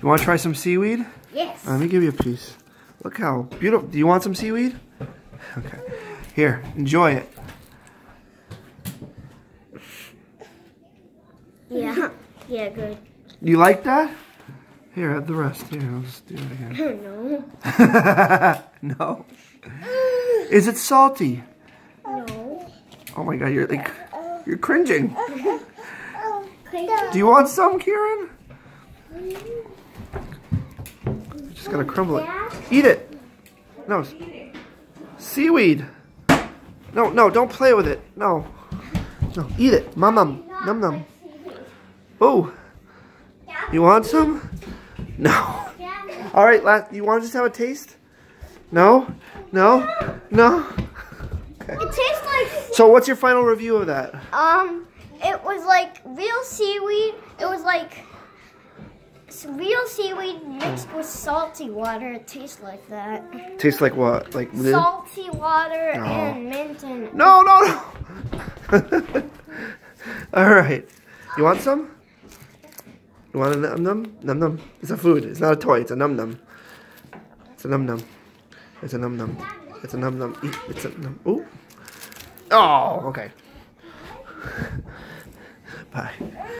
You want to try some seaweed? Yes. Let me give you a piece. Look how beautiful. Do you want some seaweed? Okay. Here, enjoy it. Yeah. Yeah, good. You like that? Here, have the rest. Here, I'll just do it again. No. no. Is it salty? No. Oh my god, you're like, you're cringing. Do you want some, Kieran? Mm-hmm. Just gotta crumble it. Eat it. No. Seaweed. No, no, don't play with it. No. No, eat it. Mum, num, num, num. Oh, you want some? No. All right, last. You want to just have a taste? No, no, no. It tastes like So, what's your final review of that? um. It was like real seaweed. It was like s- real seaweed mixed with salty water. It tastes like that. Tastes like what? Like? Salty water Oh. and mint and No, no, no. All right. You want some? You want a num num? Num num. It's a food. It's not a toy. It's a num num. It's a num num. It's a num num. It's a num num. Eat. It's a num. Ooh. Oh, okay. Bye.